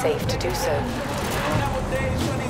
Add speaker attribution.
Speaker 1: safe to do so.